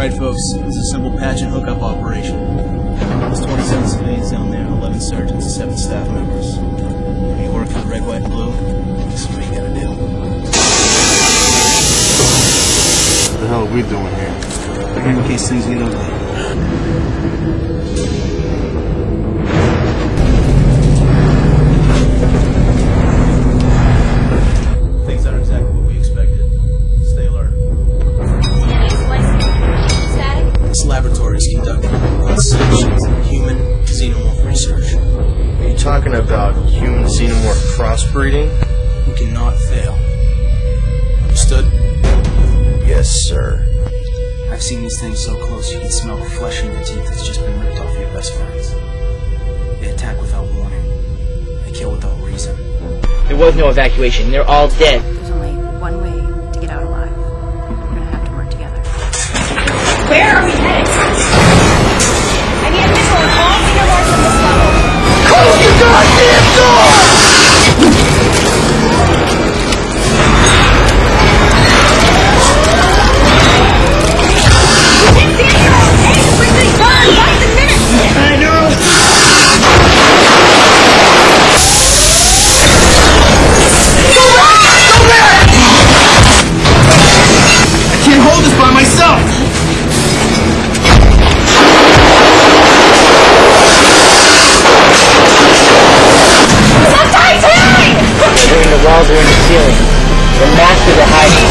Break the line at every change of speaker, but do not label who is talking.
Alright, folks, this is a simple patch and hookup operation. There's 27 civilians down there, 11 sergeants, and 7 staff members. You work for red, white, and blue, this is what you gotta do.
What the hell are we doing here?
In case things get ugly.
Talking about human xenomorph crossbreeding?
We cannot fail. Understood?
Yes, sir.
I've seen these things so close you can smell the flesh in your teeth that's just been ripped off your best friends. They attack without warning. They kill without reason.
There was no evacuation. They're all dead.
There's only one way to get out alive. We're gonna have to work together.
Where are
build this by myself!
The walls or in the ceiling. The masters are hiding.